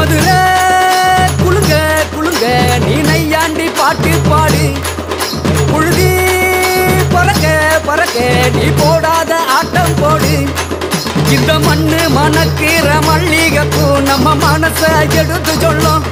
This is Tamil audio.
மதுரை குழுங்க குழுங்க நீ நையாண்டி பாட்டு பாடு. புழுதி பறக்க பறக்க நீ போடாத ஆட்டம் போடு. இந்த மண்ணு மணக்கிற மல்லிகைப்பூ நம்ம மனசை எடுத்து சொல்லும்.